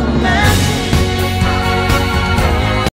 another man.